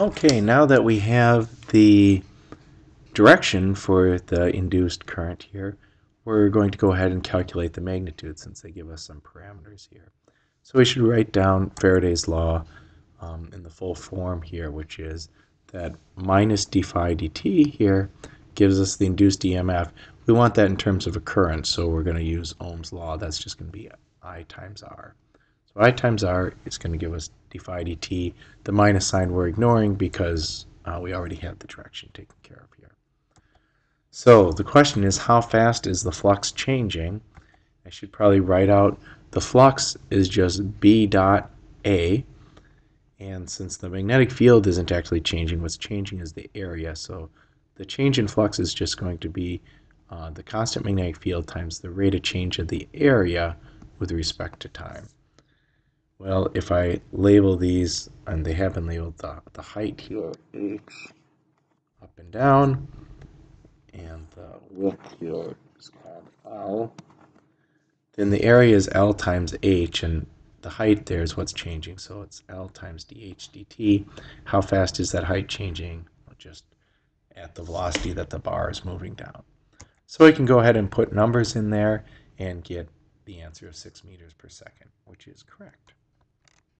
Okay, now that we have the direction for the induced current here, we're going to go ahead and calculate the magnitude since they give us some parameters here. So we should write down Faraday's law um, in the full form here, which is that minus d phi dt here gives us the induced EMF. We want that in terms of a current, so we're going to use Ohm's law. That's just going to be I times R. I times R is going to give us d phi dt. The minus sign we're ignoring because uh, we already have the direction taken care of here. So the question is how fast is the flux changing? I should probably write out the flux is just B dot A and since the magnetic field isn't actually changing, what's changing is the area. So the change in flux is just going to be uh, the constant magnetic field times the rate of change of the area with respect to time. Well, if I label these, and they have been labeled the, the height here, h up and down, and the width here is called L, then the area is L times h, and the height there is what's changing. So it's L times dh dt. How fast is that height changing? Well, just at the velocity that the bar is moving down. So we can go ahead and put numbers in there and get the answer of 6 meters per second, which is correct.